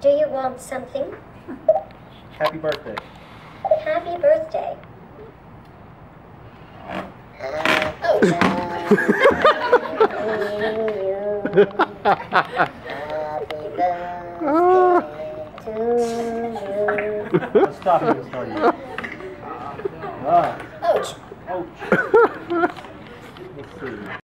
Do you want something? Happy birthday. Happy birthday. Happy birthday to you. Let's stop it. Start it. Ouch. ouch. Let's see.